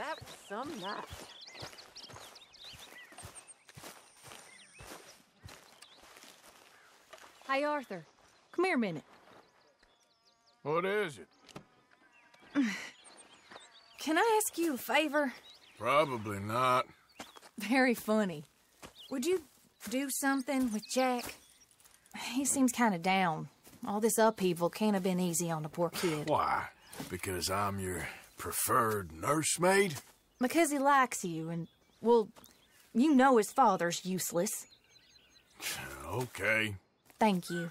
That was some night. Hey, Arthur. Come here a minute. What is it? Can I ask you a favor? Probably not. Very funny. Would you do something with Jack? He seems kind of down. All this upheaval can't have been easy on the poor kid. Why? Because I'm your preferred nursemaid? Because he likes you, and, well, you know his father's useless. Okay. Thank you.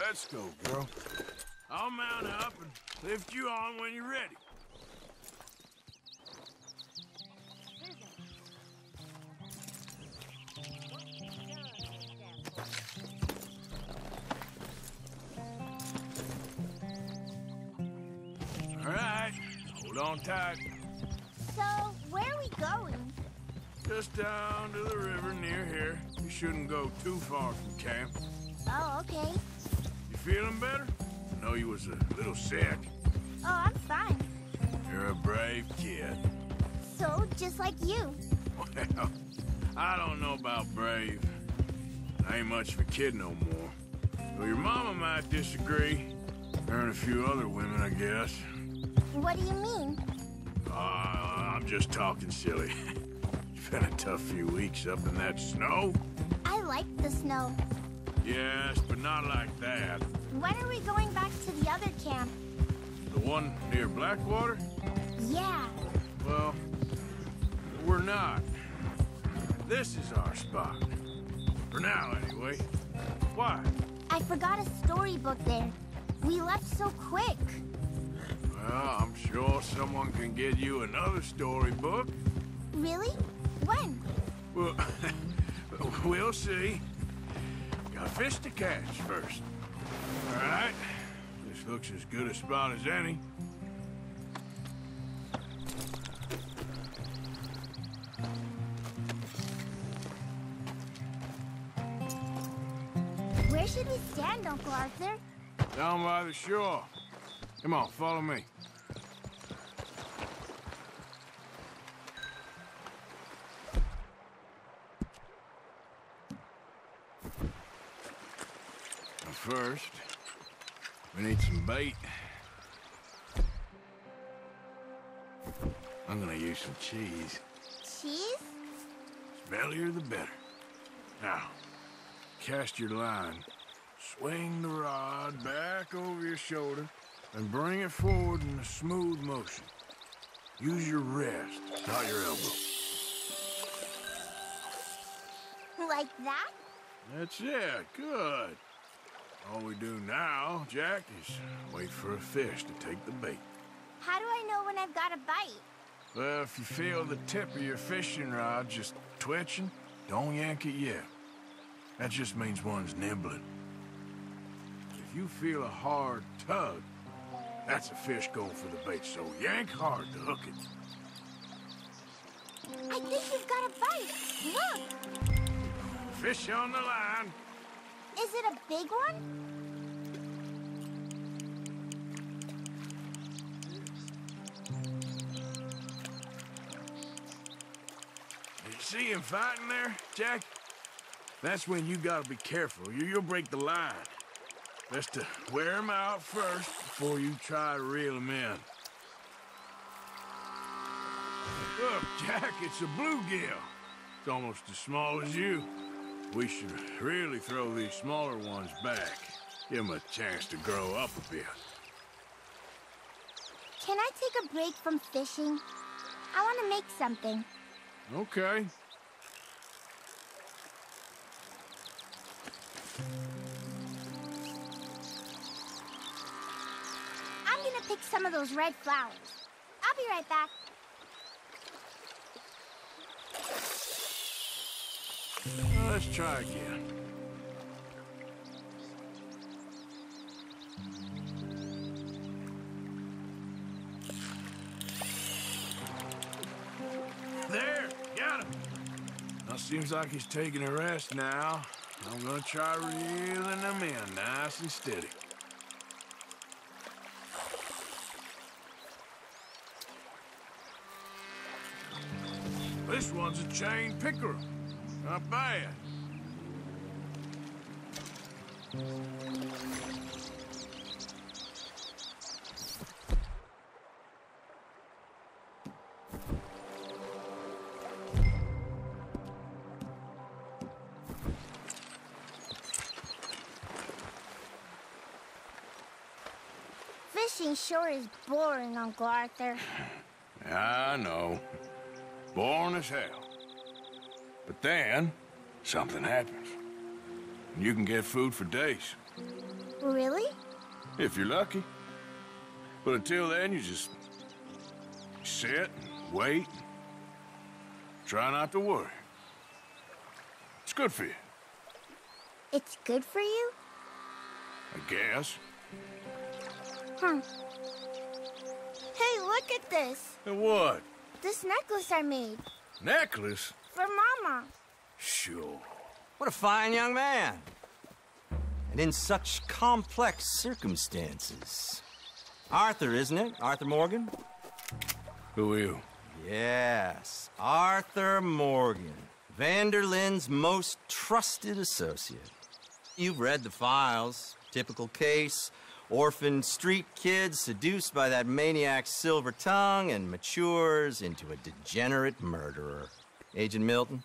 Let's go, girl. I'll mount up and lift you on when you're ready. All right. Hold on tight. So, where are we going? Just down to the river near here. You shouldn't go too far from camp. Oh, okay. Feeling better? I know you was a little sick. Oh, I'm fine. You're a brave kid. So, just like you. Well, I don't know about brave. I ain't much of a kid no more. Well, your mama might disagree. Her and a few other women, I guess. What do you mean? Uh, I'm just talking silly. it's been a tough few weeks up in that snow. I like the snow. Yes, but not like that. When are we going back to the other camp? The one near Blackwater? Yeah. Well, we're not. This is our spot. For now, anyway. Why? I forgot a storybook there. We left so quick. Well, I'm sure someone can get you another storybook. Really? When? Well, we'll see. Got fish to catch first. All right. This looks as good a spot as any. Where should we stand, Uncle Arthur? Down by the shore. Come on, follow me. First, we need some bait. I'm gonna use some cheese. Cheese? Smellier the better. Now, cast your line. Swing the rod back over your shoulder and bring it forward in a smooth motion. Use your wrist, not your elbow. Like that? That's it. Good. All we do now, Jack, is wait for a fish to take the bait. How do I know when I've got a bite? Well, if you feel the tip of your fishing rod just twitching, don't yank it yet. That just means one's nibbling. If you feel a hard tug, that's a fish going for the bait, so yank hard to hook it. I think you've got a bite. Look! Fish on the line. Is it a big one? You see him fighting there, Jack? That's when you gotta be careful. You, you'll break the line. Best to wear him out first before you try to reel him in. Look, Jack, it's a bluegill. It's almost as small as you. We should really throw these smaller ones back. Give them a chance to grow up a bit. Can I take a break from fishing? I want to make something. Okay. I'm gonna pick some of those red flowers. I'll be right back. Let's try again. There, got him. Now seems like he's taking a rest now. I'm gonna try reeling him in nice and steady. This one's a chain pickerel. Not bad. Fishing sure is boring, Uncle Arthur. I know. Born as hell. But then, something happens. And you can get food for days, Really? if you're lucky. But until then, you just sit and wait. Try not to worry. It's good for you, It's good for you? I guess. Hmm. Hey, look at this. And what? This necklace I made. Necklace? For Mama. Sure. What a fine young man. And in such complex circumstances. Arthur, isn't it? Arthur Morgan? Who are you? Yes, Arthur Morgan. Van der Linde's most trusted associate. You've read the files. Typical case. Orphaned street kid seduced by that maniac's silver tongue and matures into a degenerate murderer. Agent Milton?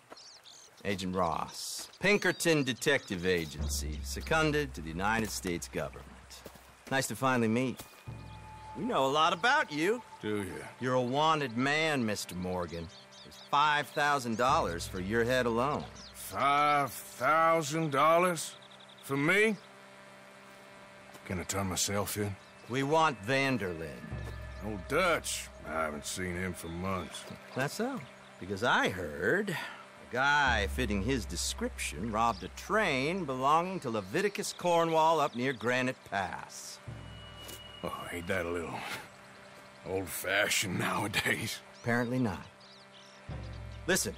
Agent Ross. Pinkerton Detective Agency, seconded to the United States government. Nice to finally meet. We know a lot about you. Do you? You're a wanted man, Mr. Morgan. There's $5,000 for your head alone. Five thousand dollars? For me? Can I turn myself in? We want Van der Linde. Old Dutch. I haven't seen him for months. That's so. Because I heard a guy fitting his description robbed a train belonging to Leviticus Cornwall up near Granite Pass. Oh, ain't that a little old-fashioned nowadays? Apparently not. Listen.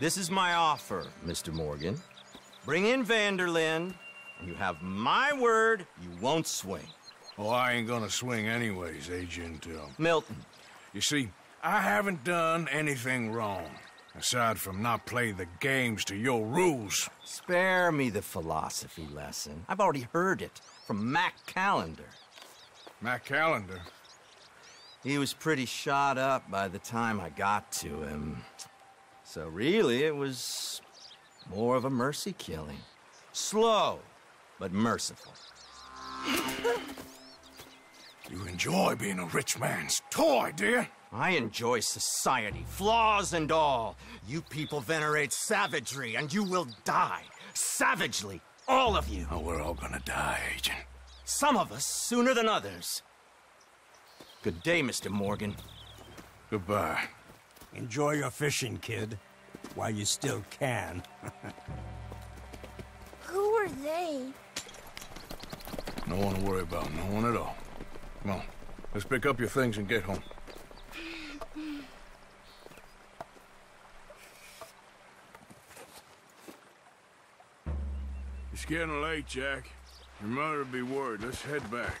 This is my offer, Mr. Morgan. Bring in Van der Linde, and you have my word you won't swing. Oh, I ain't gonna swing anyways, Agent. Uh, Milton, you see, I haven't done anything wrong, aside from not playing the games to your rules. spare me the philosophy lesson. I've already heard it from Mac Callander. Mac Callander. He was pretty shot up by the time I got to him. So really, it was more of a mercy killing. Slow, but merciful. You enjoy being a rich man's toy, dear. I enjoy society, flaws and all. You people venerate savagery, and you will die. Savagely, all of you. Oh, we're all gonna die, Agent. Some of us sooner than others. Good day, Mr. Morgan. Goodbye. Enjoy your fishing, kid, while you still can. Who are they? No one to worry about, no one at all. Come on, let's pick up your things and get home. It's getting late, Jack. Your mother'll be worried. Let's head back.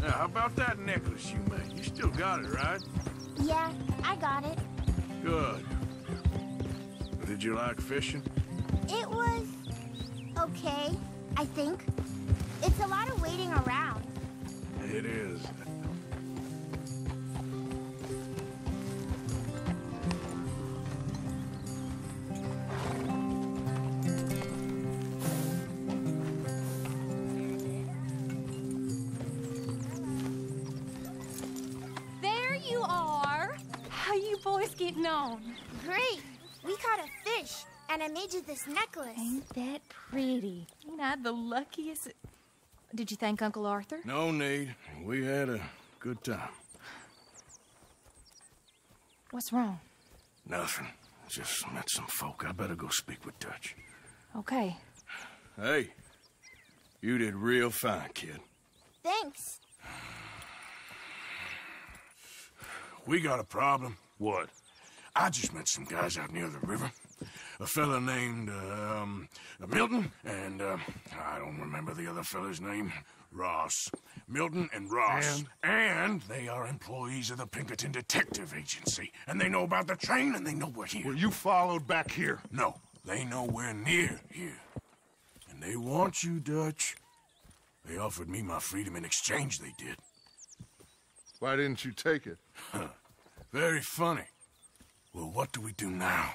Now, how about that necklace you made? You still got it, right? Yeah, I got it. Good. Did you like fishing? It was okay, I think. It's a lot of waiting around. It is. And I made you this necklace. Ain't that pretty? Ain't I the luckiest? Did you thank Uncle Arthur? No need. We had a good time. What's wrong? Nothing. Just met some folk. I better go speak with Dutch. Okay. Hey, you did real fine, kid. Thanks. We got a problem. What? I just met some guys out near the river. A fella named, um, Milton, and, uh, I don't remember the other fella's name. Ross. Milton and Ross. And? they are employees of the Pinkerton Detective Agency. And they know about the train, and they know we're here. Were you followed back here? No, they know we're near here. And they want you, Dutch. They offered me my freedom in exchange, they did. Why didn't you take it? Huh. Very funny. Well, what do we do now?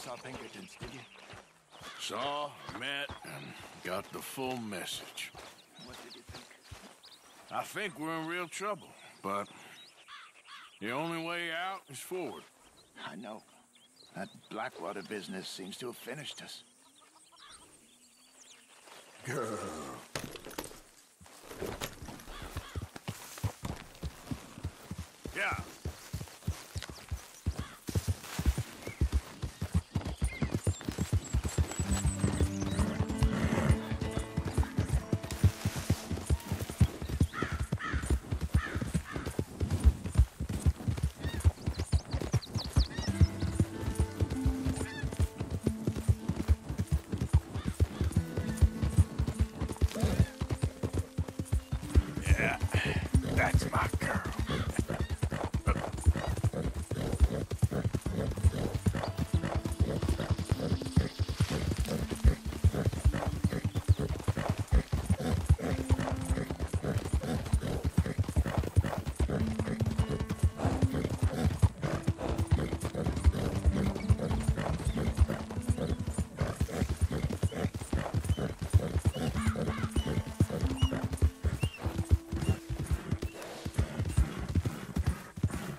you, you saw Pinkertons, did you? Saw, met, and got the full message. What did you think? I think we're in real trouble, but the only way out is forward. I know. That Blackwater business seems to have finished us. Girl.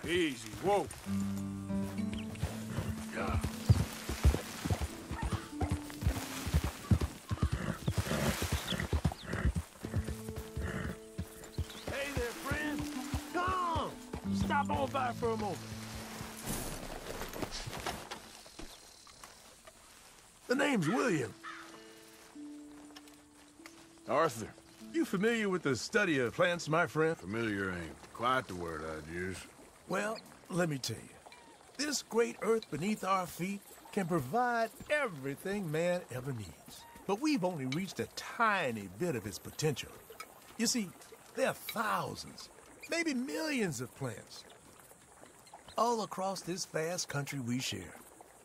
Easy, whoa. Yeah. Hey there, friend. Come! Stop on by for a moment. The name's William. Arthur. You familiar with the study of plants, my friend? Familiar ain't quite the word I'd use. Well, let me tell you. This great earth beneath our feet can provide everything man ever needs. But we've only reached a tiny bit of its potential. You see, there are thousands, maybe millions of plants all across this vast country we share.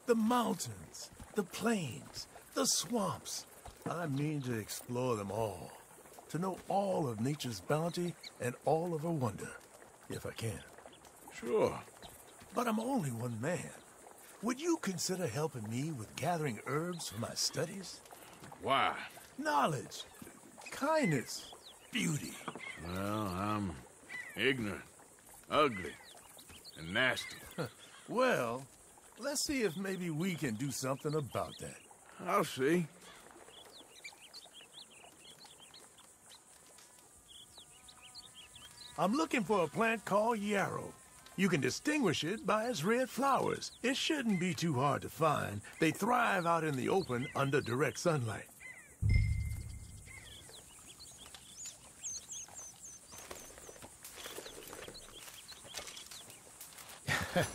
The mountains, the plains, the swamps. I mean to explore them all, to know all of nature's bounty and all of her wonder, if I can. Sure. But I'm only one man. Would you consider helping me with gathering herbs for my studies? Why? Knowledge, kindness, beauty. Well, I'm ignorant, ugly, and nasty. Well, let's see if maybe we can do something about that. I'll see. I'm looking for a plant called yarrow. You can distinguish it by its red flowers. It shouldn't be too hard to find. They thrive out in the open under direct sunlight.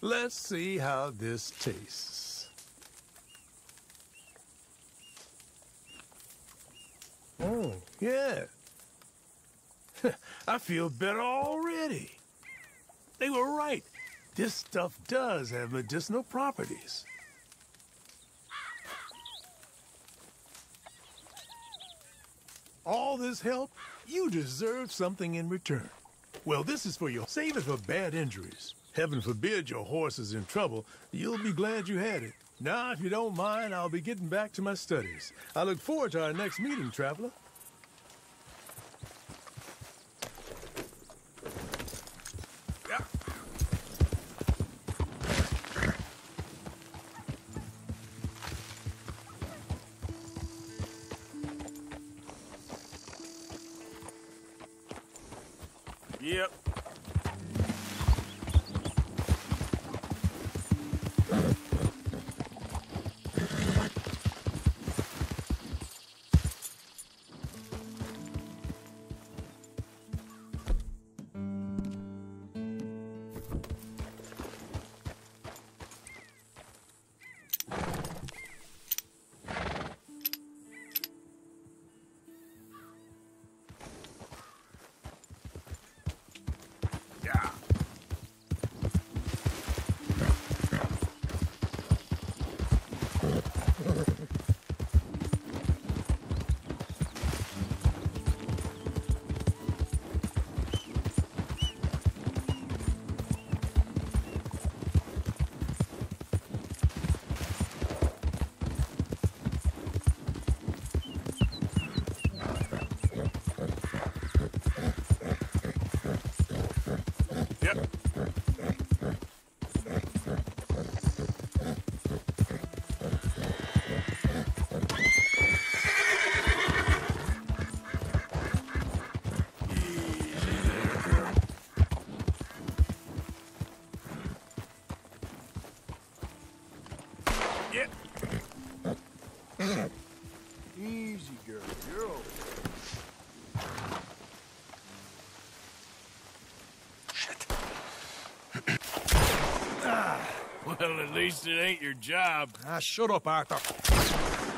Let's see how this tastes. Oh, yeah. I feel better already. They were right. This stuff does have medicinal properties. All this help, you deserve something in return. Well, this is for you. Save it for bad injuries. Heaven forbid your horse is in trouble. You'll be glad you had it. Now, if you don't mind, I'll be getting back to my studies. I look forward to our next meeting, traveler. Easy, girl. You're okay. Well, at least it ain't your job. Ah, shut up, Arthur.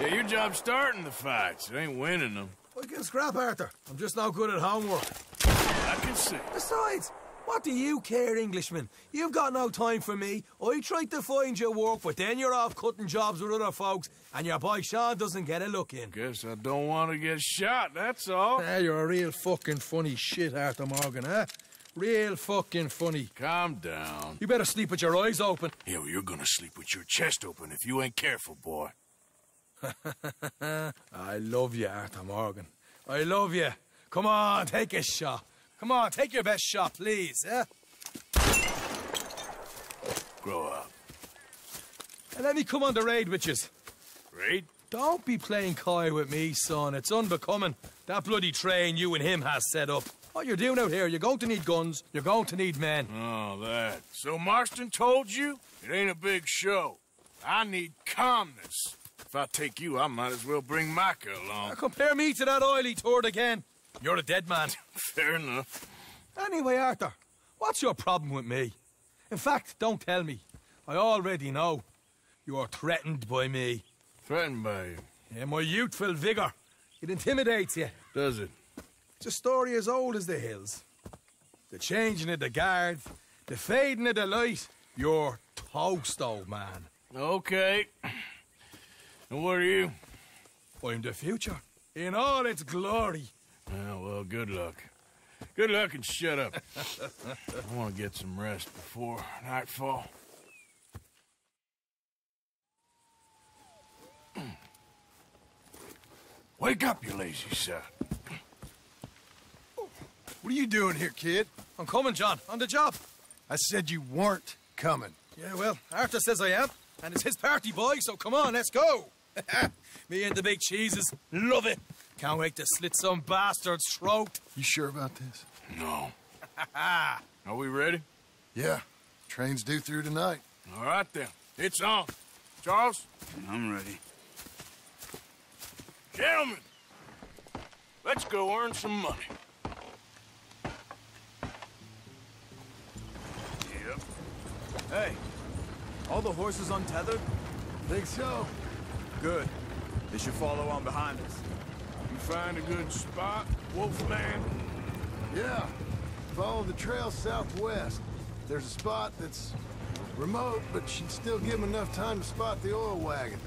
Yeah, your job's starting the fights. It ain't winning them. I can scrap, Arthur. I'm just no good at homework. I can see. Besides, what do you care, Englishman? You've got no time for me. I tried to find you work, but then you're off cutting jobs with other folks, and your boy Sean doesn't get a look in. Guess I don't want to get shot, that's all. Ah, you're a real fucking funny shit, Arthur Morgan, huh? Real fucking funny. Calm down. You better sleep with your eyes open. Yeah, well, you're gonna sleep with your chest open if you ain't careful, boy. I love you, Arthur Morgan. I love you. Come on, take a shot. Come on, take your best shot, please, eh? Grow up. And let me come on the raid with yous. Raid? Don't be playing coy with me, son. It's unbecoming. That bloody train you and him has set up. What you're doing out here, you're going to need guns, you're going to need men. Oh, that. So Marston told you? It ain't a big show. I need calmness. If I take you, I might as well bring Micah Now along. compare me to that oily turd again. You're a dead man. Fair enough. Anyway, Arthur, what's your problem with me? In fact, don't tell me. I already know. You're threatened by me. Threatened by you. Yeah, my youthful vigour. It intimidates you. Does it? It's a story as old as the hills. The changing of the guard, the fading of the light. You're toast, old man. Okay. And what are you? I'm the future. In all its glory. Oh, well, good luck. Good luck and shut up. I want to get some rest before nightfall. Wake up, you lazy son. What are you doing here, kid? I'm coming, John. On the job. I said you weren't coming. Yeah, well, Arthur says I am. And it's his party, boy, so come on, let's go. Me and the big cheeses. Love it. Can't wait to slit some bastard's throat. You sure about this? No. Are we ready? Yeah. Train's due through tonight. All right, then. It's on. Charles? I'm ready. Gentlemen, let's go earn some money. Yep. Hey, all the horses untethered? Think so? Good. They should follow on behind us. You find a good spot, Wolfman? Yeah. Follow the trail southwest. There's a spot that's remote, but should still give 'em enough time to spot the oil wagon.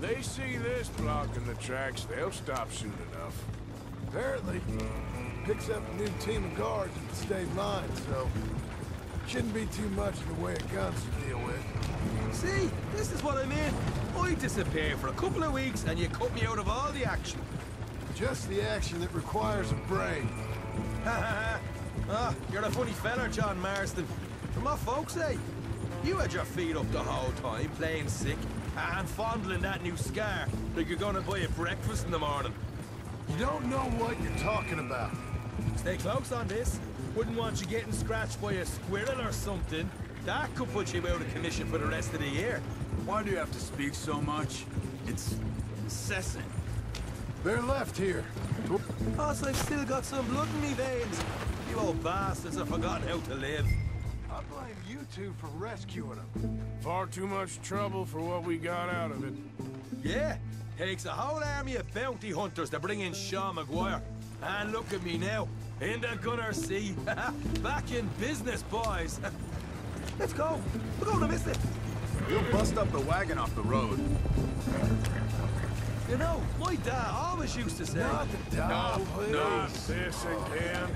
They see this blocking the tracks, they'll stop soon enough. Apparently, picks up a new team of guards at the state line, so shouldn't be too much in the way of guns to deal with. See, this is what I mean. I disappear for a couple of weeks and you cut me out of all the action. Just the action that requires a brain. ah, you're a funny fella, John Marston. From what folks say, you had your feet up the whole time, playing sick, and fondling that new scar like you're gonna buy a breakfast in the morning. You don't know what you're talking about. Stay close on this. Wouldn't want you getting scratched by a squirrel or something. That could put you out of commission for the rest of the year. Why do you have to speak so much? It's incessant. They're left here. Plus, I've still got some blood in me veins. You old bastards have forgotten how to live. I blame you two for rescuing them. Far too much trouble for what we got out of it. Yeah, takes a whole army of bounty hunters to bring in Sean MacGuire. And look at me now, in the gunner sea. Back in business, boys. Let's go. We're going to miss it. We'll bust up the wagon off the road. You know, my dad always used to say... Not the dog, please. Not this again.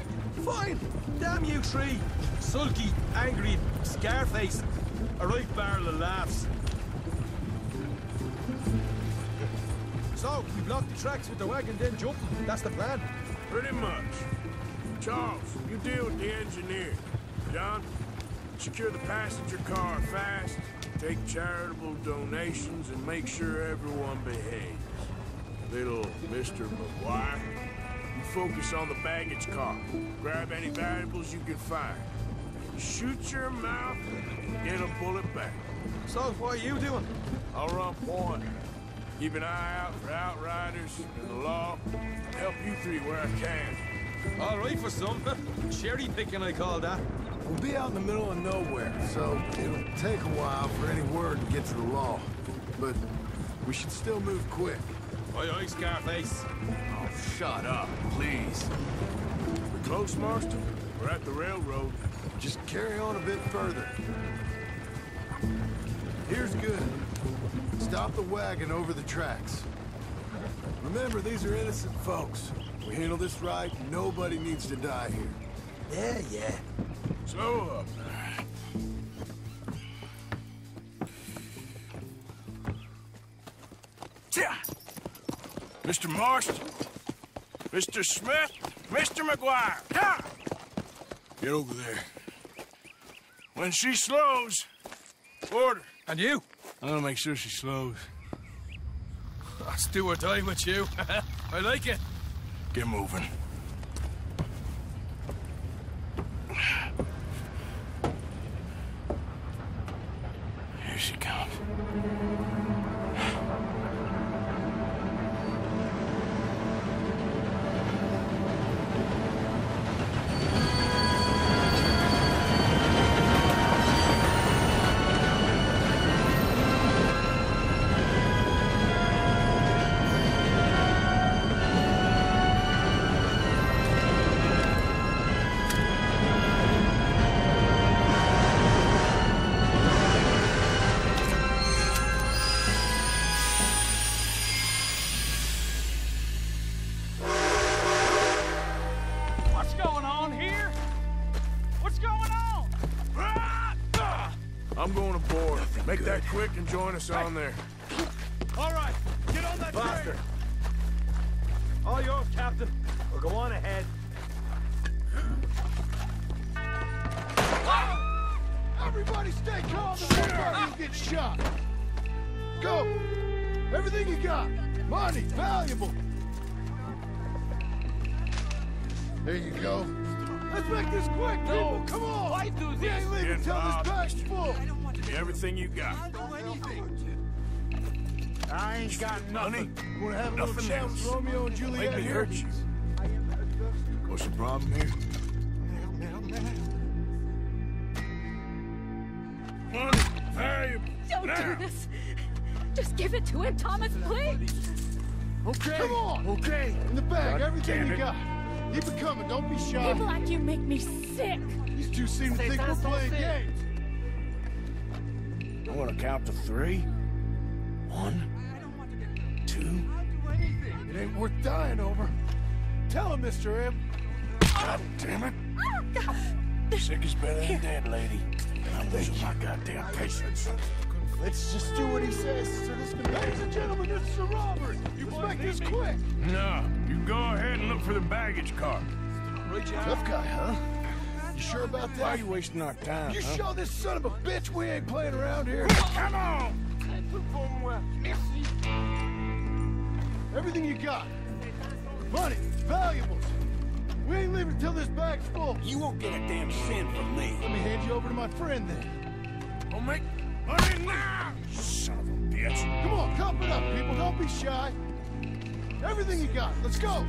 Fine. Damn you three. Sulky, angry, scarface. A right barrel of laughs. So, we block the tracks with the wagon, then jump. That's the plan. Pretty much. Charles, you deal with the engineer. John, secure the passenger car fast, take charitable donations, and make sure everyone behaves. Little Mr. MacGuire, you focus on the baggage car. Grab any valuables you can find. Shoot your mouth and get a bullet back. So, what are you doing? I'll run point. Keep an eye out for outriders and the law. Help you three where I can. All right for some. Cherry picking, I call that. We'll be out in the middle of nowhere, so it'll take a while for any word to get to the law. But we should still move quick. Aye, aye, Scarface. Oh, shut up, please. We're close, Marston. We're at the railroad. Just carry on a bit further. Here's good. Stop the wagon over the tracks. Remember, these are innocent folks. We handle this right, nobody needs to die here. Yeah, yeah. Slow up. Uh, Tja! Mr. Marston, Mr. Smith, Mr. MacGuire, ha! Get over there. When she slows, order. And you? I'm gonna make sure she slows. I'll do or die with you. I like it. Get moving. Here she comes. That quick and join us on there. Got nothing. You wanna have a little Nothing else. with Romeo and Juliet Make me hurt you. What's the problem here? Money, valuable. Don't now. do this. Just give it to him, Thomas, please. Okay. Come on. Okay. In the bag, God everything you got. Keep it coming. Don't be shy. People like you make me sick. These two seem to think we're playing games. I'm gonna count to three. One, two. It ain't worth dying over. Tell him, Mr. M. God damn it. Sick is better than dead, lady. I'm losing my goddamn patience. Let's just do what he says so this can... Ladies and gentlemen, this is a robbery. Let's make this quick. No, you go ahead and look for the baggage car. Tough guy, huh? You sure about that? Why are you wasting our time? You huh? show this son of a bitch we ain't playing around here. Come on! Everything you got. Money, valuables. We ain't leaving till this bag's full. You won't get a damn cent from me. Let me hand you over to my friend then. Don't make money now! Son of a bitch. Come on, cup it up, people. Don't be shy. Everything you got. Let's go.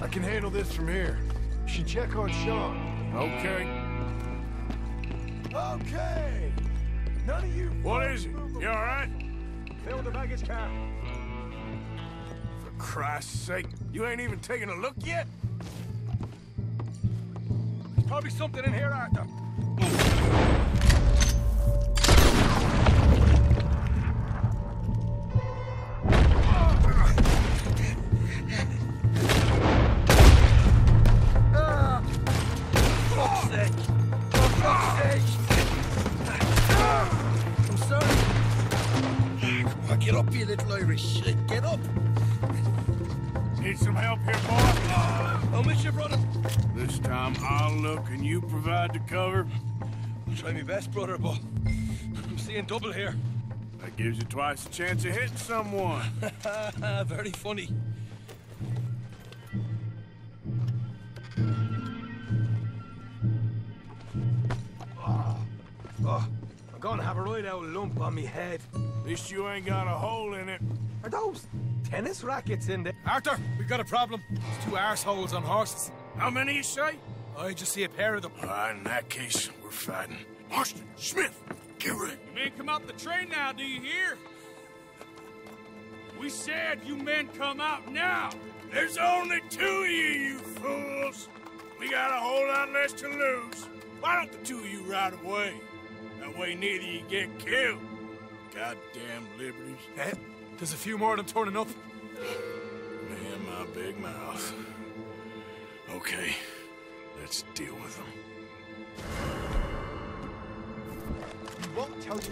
I can handle this from here. You should check on Sean. Okay. Okay. None of you. What is it? You all right? Fill the baggage car. For Christ's sake, you ain't even taking a look yet? There's probably something in here, Arthur. Best, brother, but I'm seeing double here. That gives you twice the chance of hitting someone. Very funny. Oh, I'm gonna have a right out lump on me head. At least you ain't got a hole in it. Are those tennis rackets in there? Arthur, we've got a problem. There's two arseholes on horses. How many you say? I just see a pair of them. All right, in that case, we're fighting. Marston, Smith, get ready. You men come out the train now, do you hear? We said you men come out now. There's only two of you, you fools. We got a whole lot less to lose. Why don't the two of you ride away? That way neither of you get killed. Goddamn liberties. Eh? There's a few more of them turning up. Man, my big mouth. Okay, let's deal with them. Won't tell you.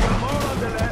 Behind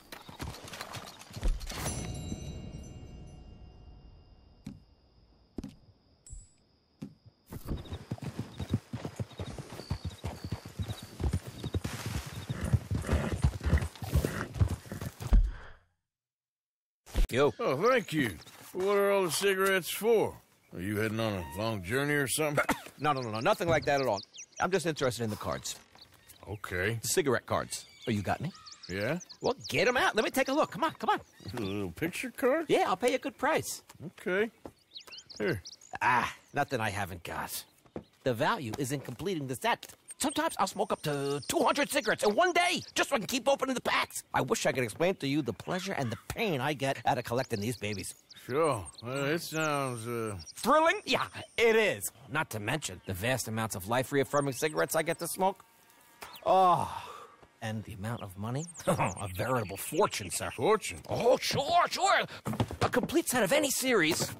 Yo. Oh, thank you. What are all the cigarettes for? Are you heading on a long journey or something? No, no, no, no, nothing like that at all. I'm just interested in the cards. okay. The cigarette cards. Oh, you got any? Yeah? Well, get them out. Let me take a look. Come on, come on. A little picture card? Yeah, I'll pay a good price. Okay. Here. Ah, nothing I haven't got. The value is in completing the set. Sometimes I'll smoke up to 200 cigarettes in one day just so I can keep opening the packs. I wish I could explain to you the pleasure and the pain I get out of collecting these babies. Sure. Well, it sounds, uh... Thrilling? Yeah, it is. Not to mention the vast amounts of life reaffirming cigarettes I get to smoke. Oh, and the amount of money? a veritable fortune, sir. Fortune? Oh, sure, sure. A complete set of any series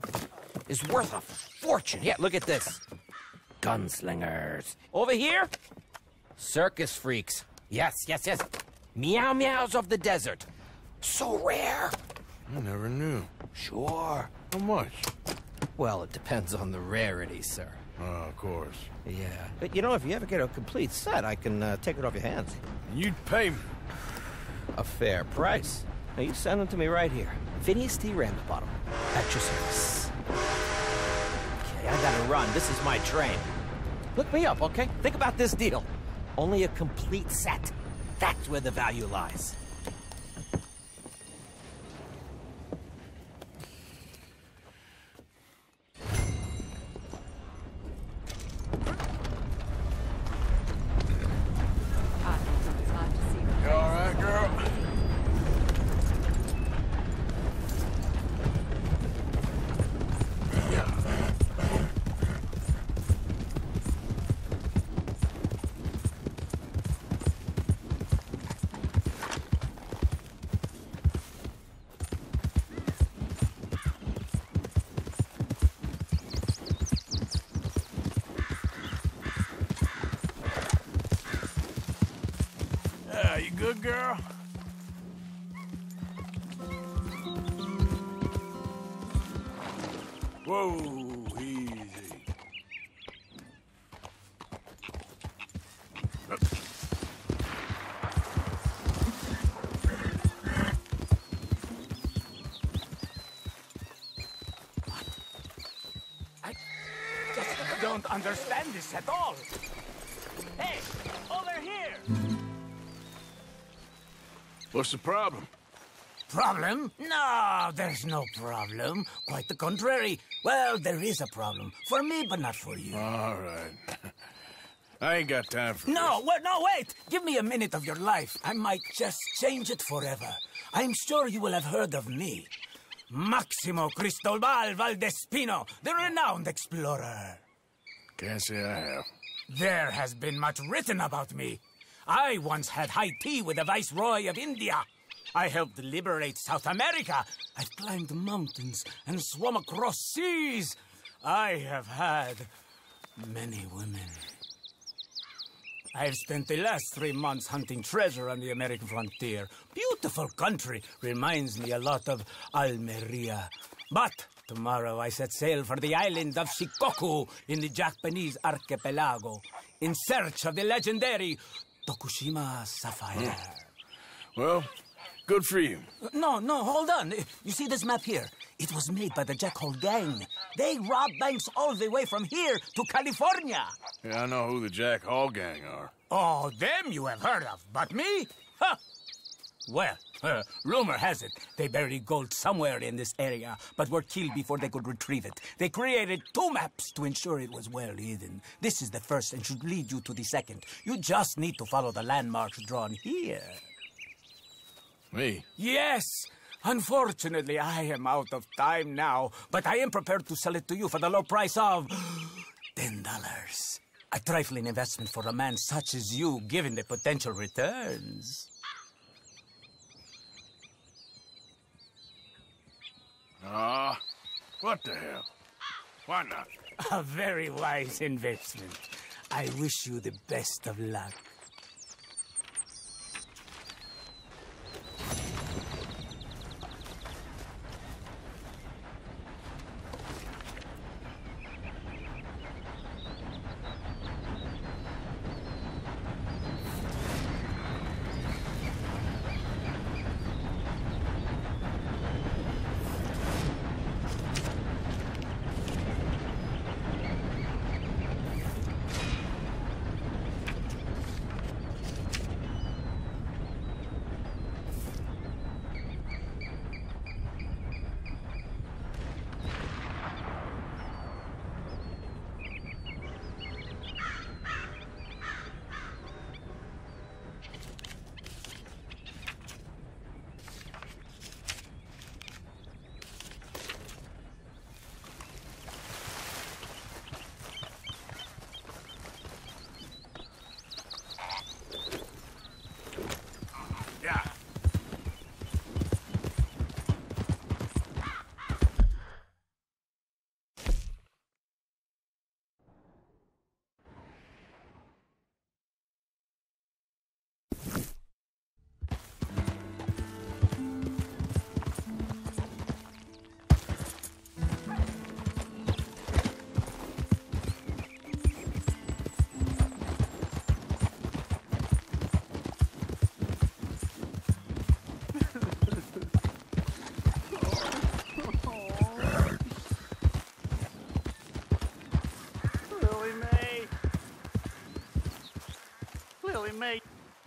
is worth a fortune. Yeah, look at this. Gunslingers. Over here, circus freaks. Yes, yes, yes. Meow meows of the desert. So rare. I never knew. Sure. How much? Well, it depends on the rarity, sir. Oh, of course. Yeah. But you know, if you ever get a complete set, I can uh, take it off your hands. You'd pay me. A fair price. Now, you send them to me right here. Phineas T. Ramsbottom. At your service. I gotta run. This is my train. Look me up, okay? Think about this deal. Only a complete set. That's where the value lies. What's the problem? Problem? No, there's no problem. Quite the contrary. Well, there is a problem. For me, but not for you. All right. I ain't got time for No, wait, no, wait! Give me a minute of your life. I might just change it forever. I'm sure you will have heard of me. Maximo Cristobal Valdespino, the renowned explorer. Can't say I have. There has been much written about me. I once had high tea with the Viceroy of India. I helped liberate South America. I've climbed mountains and swum across seas. I have had many women. I've spent the last three months hunting treasure on the American frontier. Beautiful country. Reminds me a lot of Almeria. But tomorrow I set sail for the island of Shikoku in the Japanese archipelago in search of the legendary Tokushima sapphire. Hmm. Well, good for you. No, no, hold on. You see this map here? It was made by the Jack Hall Gang. They robbed banks all the way from here to California. Yeah, I know who the Jack Hall gang are. Oh, them you have heard of, but me? Huh. Well, uh, rumor has it they buried gold somewhere in this area, but were killed before they could retrieve it. They created two maps to ensure it was well hidden. This is the first and should lead you to the second. You just need to follow the landmarks drawn here. Me? Yes! Unfortunately, I am out of time now, but I am prepared to sell it to you for the low price of ten dollars. A trifling investment for a man such as you, given the potential returns. Ah, what the hell? Why not? A very wise investment. I wish you the best of luck.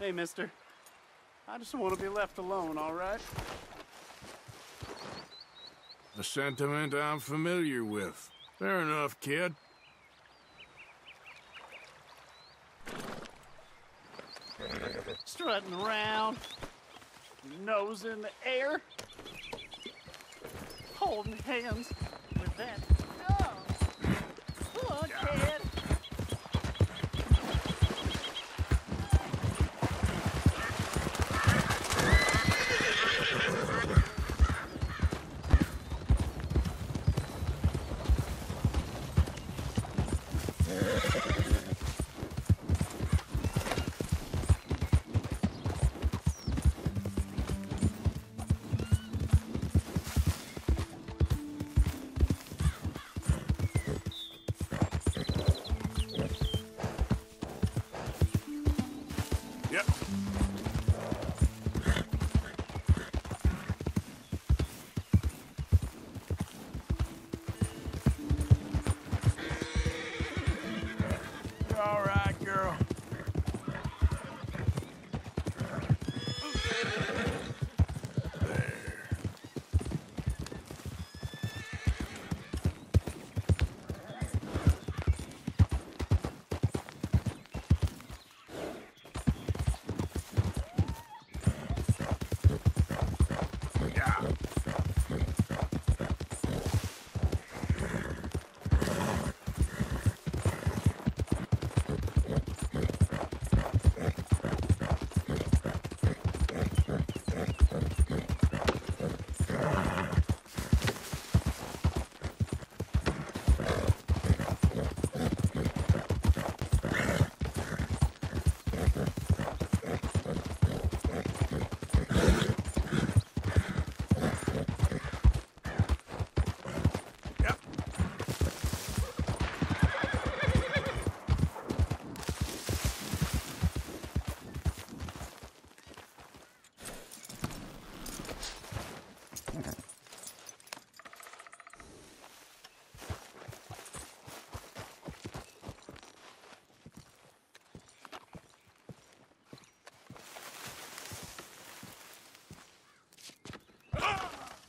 Hey, mister. I just want to be left alone, all right? A sentiment I'm familiar with. Fair enough, kid. Strutting around, nose in the air, holding hands with that.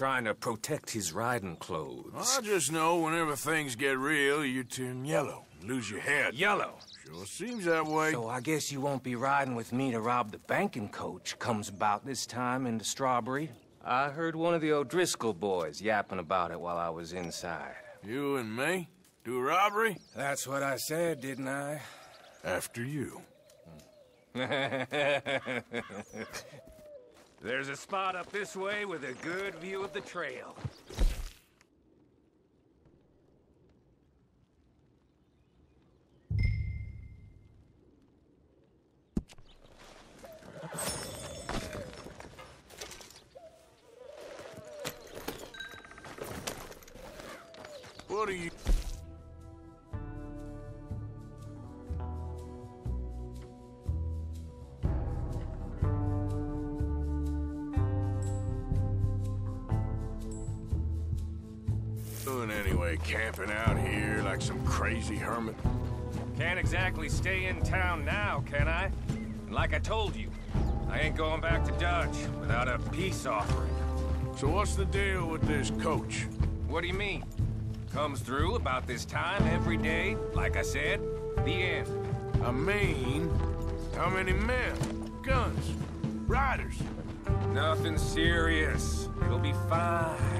trying to protect his riding clothes. I just know whenever things get real, you turn yellow, lose your head. Yellow? Sure seems that way. So I guess you won't be riding with me to rob the banking coach comes about this time in the Strawberry. I heard one of the O'Driscoll boys yapping about it while I was inside. You and me? Do a robbery? That's what I said, didn't I? After you. There's a spot up this way with a good view of the trail. What are you... camping out here like some crazy hermit? Can't exactly stay in town now, can I? And like I told you, I ain't going back to Dutch without a peace offering. So what's the deal with this coach? What do you mean? Comes through about this time every day, like I said. The end. I mean, how many men? Guns? Riders? Nothing serious. It'll be fine.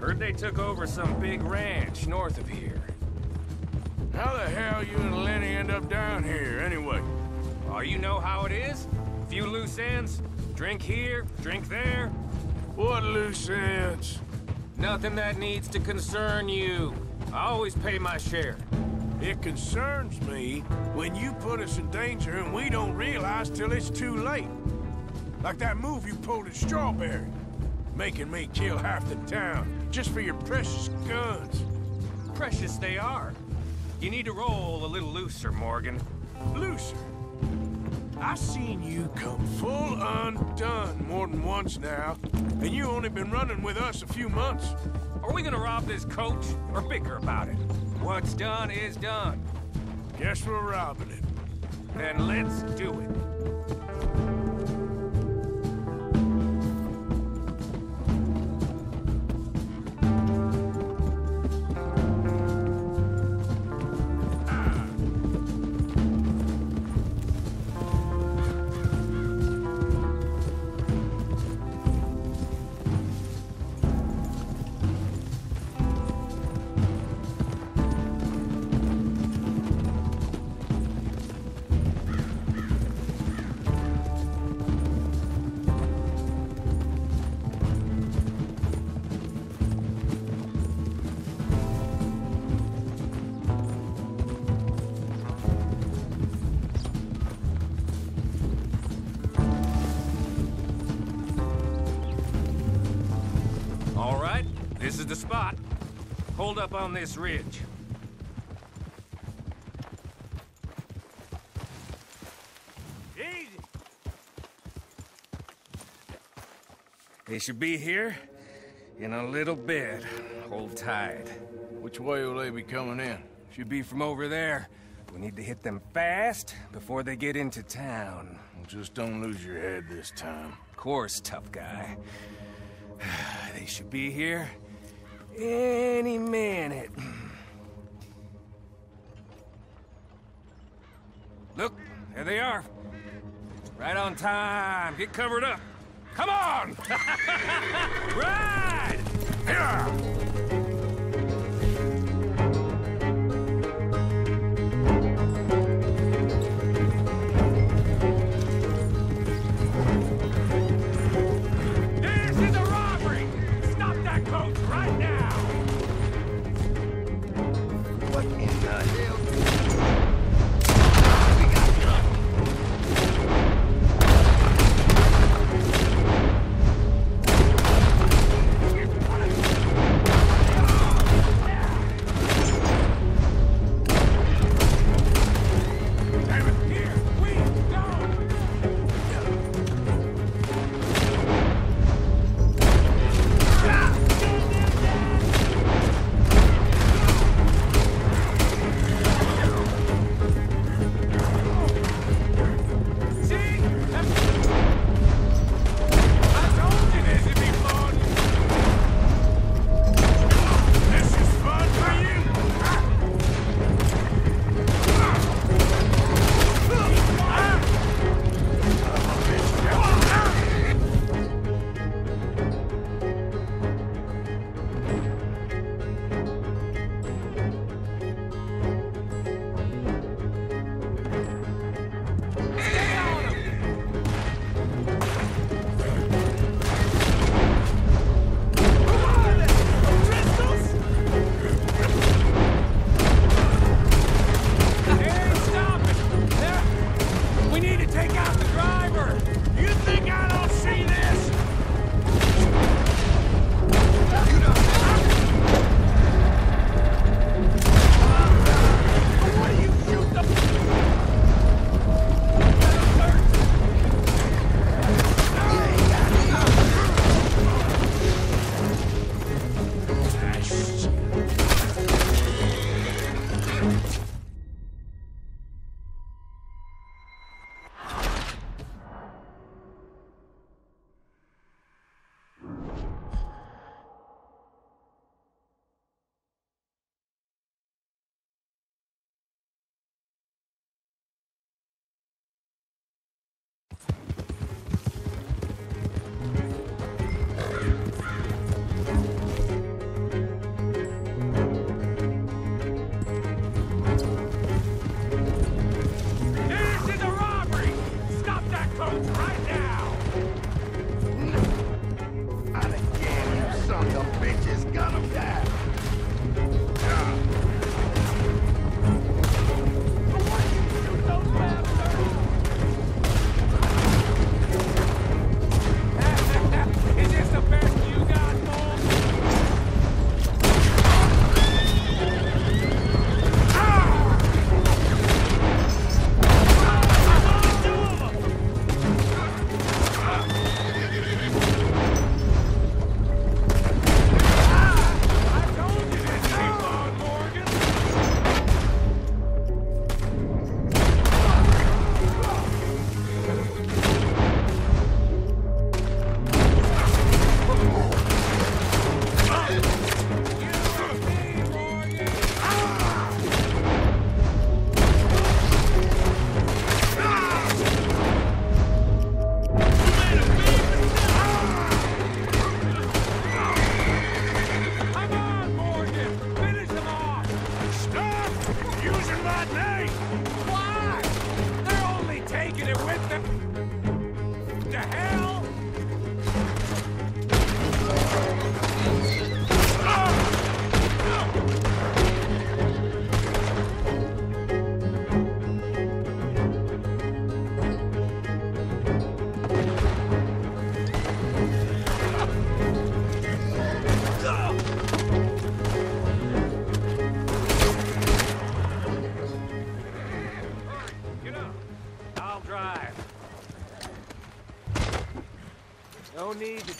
Heard they took over some big ranch north of here. How the hell you and Lenny end up down here, anyway? Oh, you know how it is? Few loose ends. Drink here, drink there. What loose ends? Nothing that needs to concern you. I always pay my share. It concerns me when you put us in danger and we don't realize till it's too late. Like that move you pulled at Strawberry. Making me kill half the town just for your precious guns. Precious they are. You need to roll a little looser, Morgan. Looser? I seen you come full undone more than once now, and you only been running with us a few months. Are we gonna rob this coach or bicker about it? What's done is done. Guess we're robbing it. Then let's do it. This is the spot. Hold up on this ridge. Easy. They should be here in a little bit. Hold tight. Which way will they be coming in? Should be from over there. We need to hit them fast before they get into town. Just don't lose your head this time. Of course, tough guy. They should be here any minute. Look, there they are. Right on time. Get covered up. Come on! Ride! Here!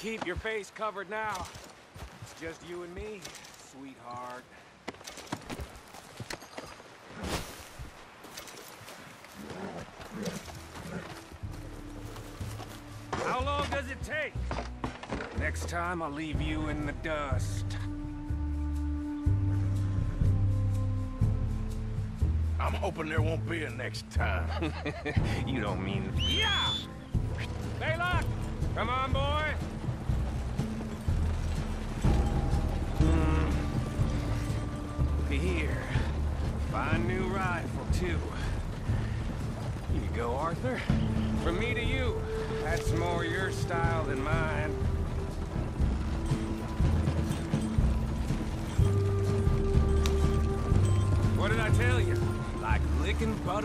Keep your face covered now. It's just you and me, sweetheart. How long does it take? Next time I'll leave you in the dust. I'm hoping there won't be a next time. you don't mean... Yeah!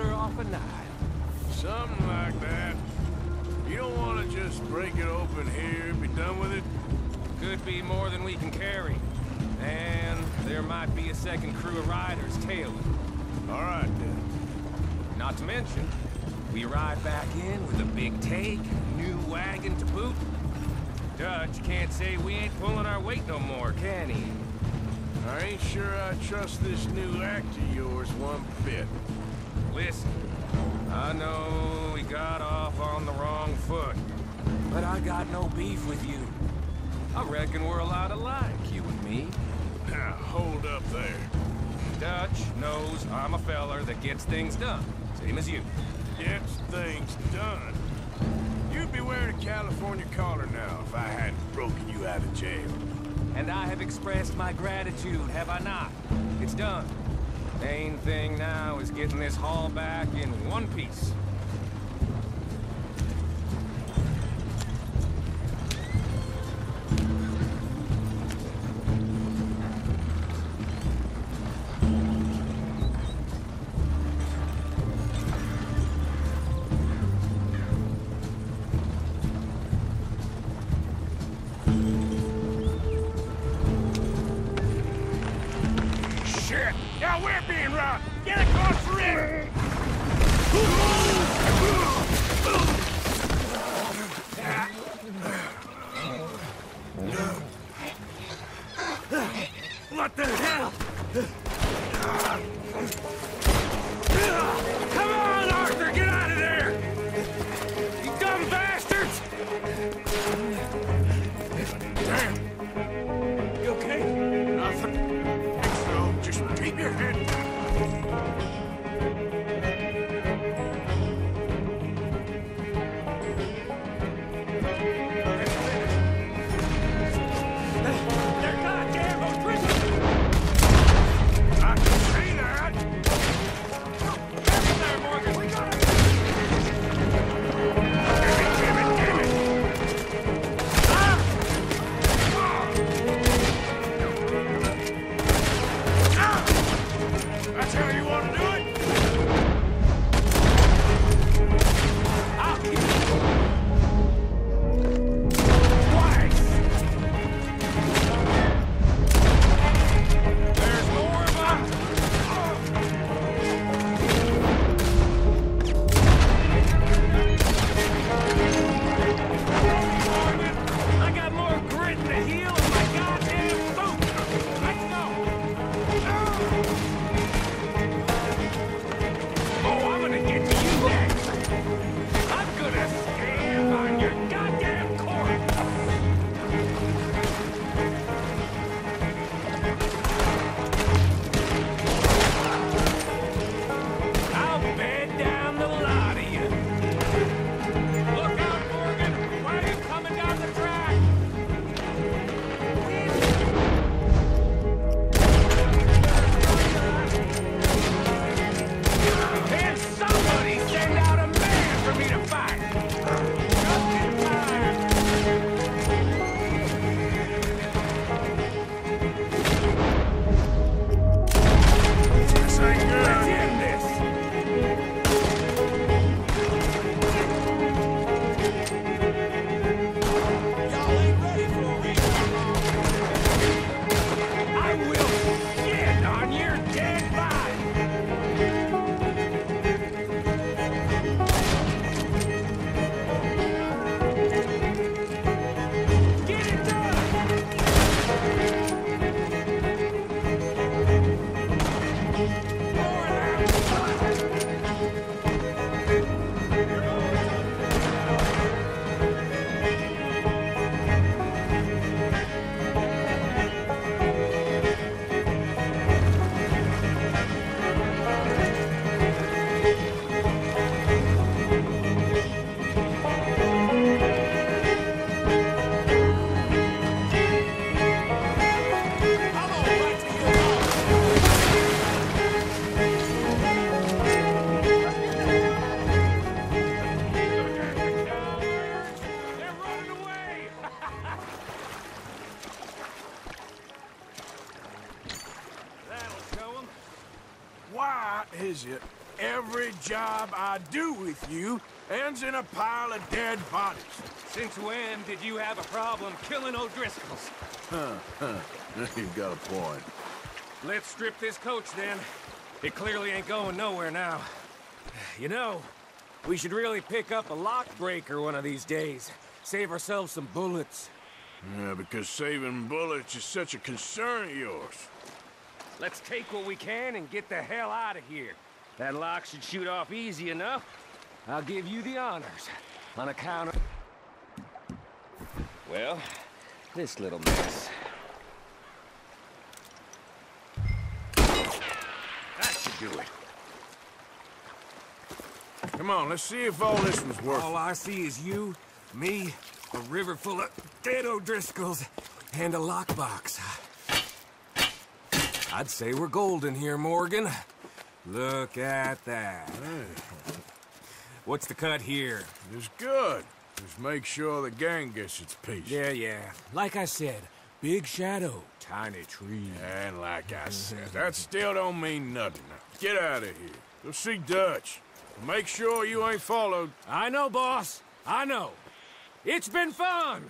Off a knife. Something like that. You don't want to just break it open here and be done with it? Could be more than we can carry. And there might be a second crew of riders tailing. All right, then. Not to mention, we ride back in with a big take, new wagon to boot. Dutch can't say we ain't pulling our weight no more, can he? I ain't sure I trust this new act of yours one bit. Listen, I know we got off on the wrong foot, but I got no beef with you. I reckon we're a lot alike, you and me. Now, hold up there. Dutch knows I'm a feller that gets things done, same as you. Gets things done. You'd be wearing a California collar now if I hadn't broken you out of jail. And I have expressed my gratitude, have I not? It's done. Main thing now is getting this haul back in one piece. I do with you ends in a pile of dead bodies? Since when did you have a problem killing O'Driscolls? Huh, huh. You've got a point. Let's strip this coach then. It clearly ain't going nowhere now. You know, we should really pick up a lock breaker one of these days. Save ourselves some bullets. Yeah, because saving bullets is such a concern of yours. Let's take what we can and get the hell out of here. That lock should shoot off easy enough. I'll give you the honors. On account of... Well, this little mess. That should do it. Come on, let's see if all this was worth All I see is you, me, a river full of dead O'Driscolls, and a lockbox. I'd say we're golden here, Morgan. Look at that. What's the cut here? It's good. Just make sure the gang gets its piece. Yeah, yeah. Like I said, big shadow, tiny tree. And like I said, that still don't mean nothing. Now, get out of here. Go see Dutch. Make sure you ain't followed. I know, boss. I know. It's been fun.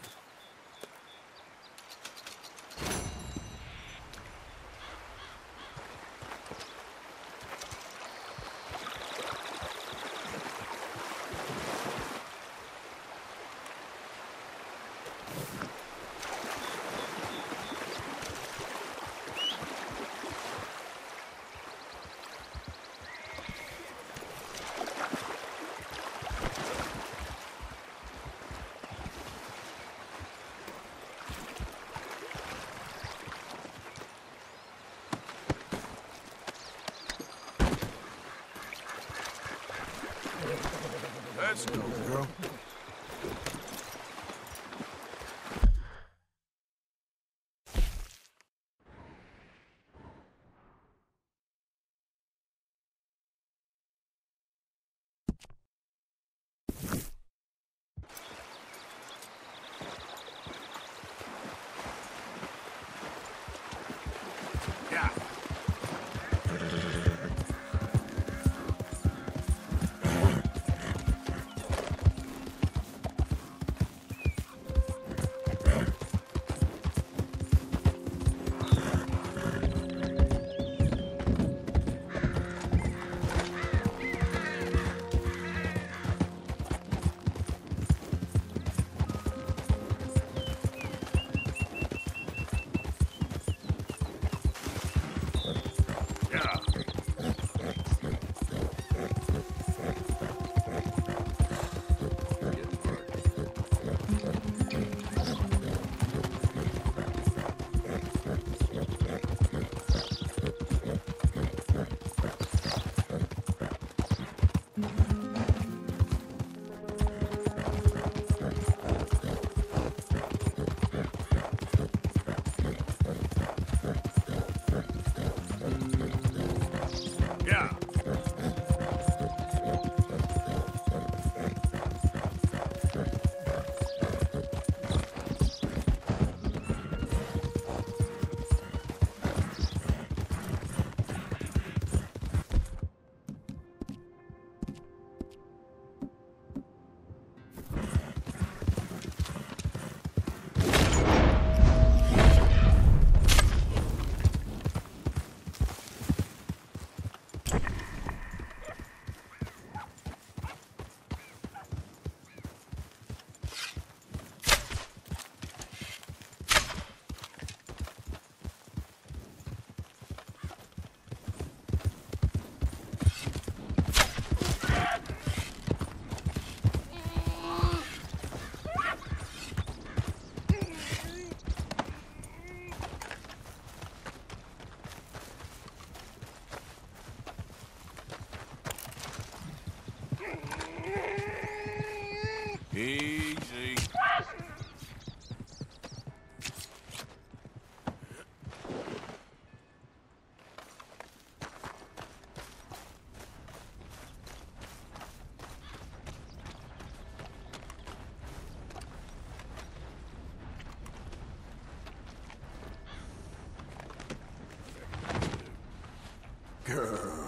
Easy. Girl.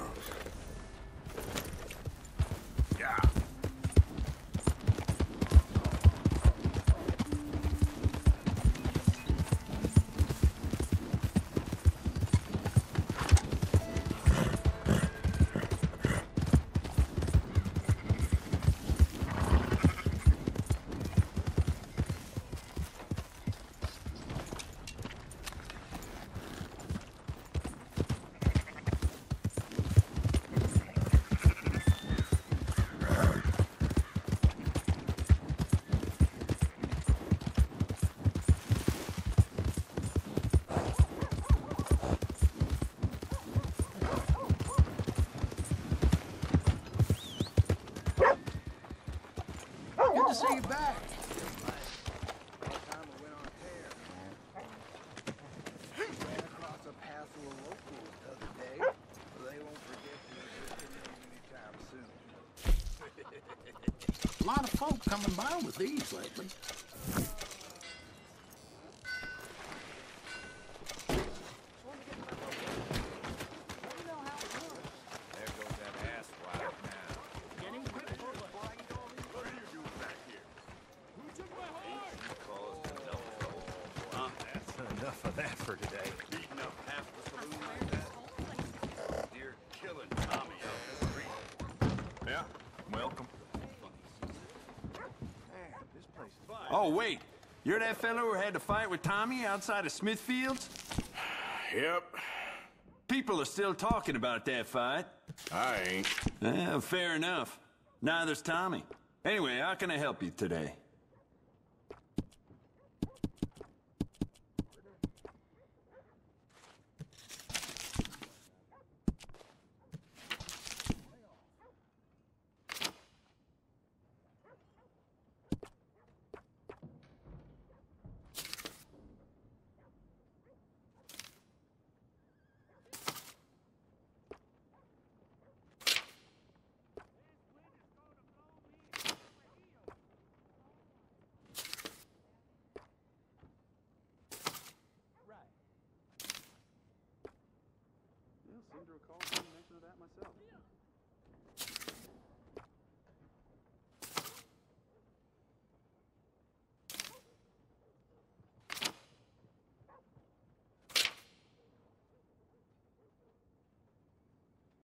you back. A lot of folk coming by with these lately. Oh, wait. You're that fellow who had to fight with Tommy outside of Smithfields? Yep. People are still talking about that fight. I ain't. Eh, fair enough. Neither's Tommy. Anyway, how can I help you today?